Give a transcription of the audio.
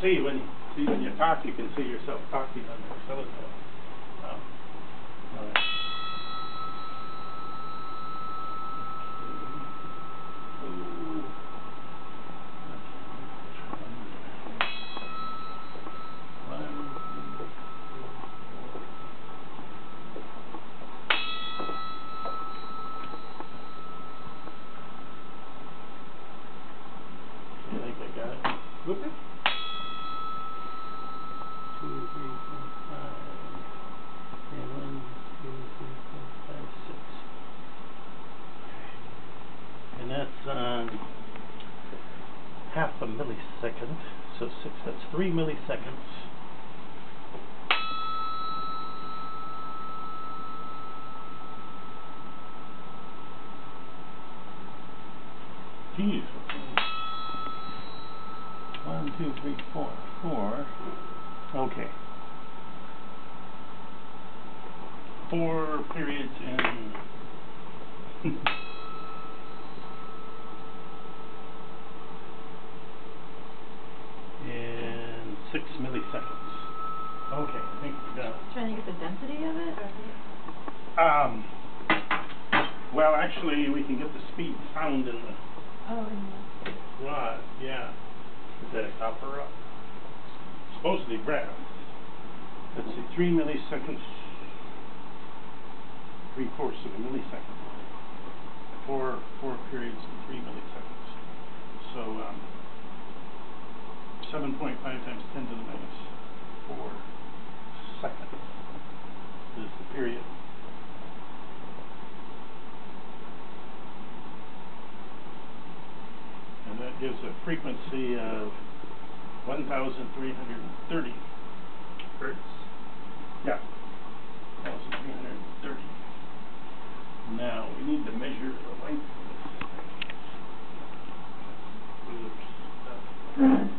see when, see when you talk, you can see yourself talking on the oscilloscope. Two, I think I got it. Whoop. Two, three, four, five. And one, two, three, four, five, six. And that's on half a millisecond, so six, that's three milliseconds. Geez. One, two, three, four, four. Okay. Four periods in. in six milliseconds. Okay, I think we got it. Trying to get the density of it? Um, well, actually, we can get the speed sound in the Oh, in the, rod, yeah. Is that a copper rod? Supposed to be brass. Let's see, three milliseconds, three fourths of a millisecond. Four, four periods of three milliseconds. So, um, seven point five times ten to the minus four seconds is the period. And that gives a frequency of one thousand three hundred and thirty now. We need to measure the length of this. Oops.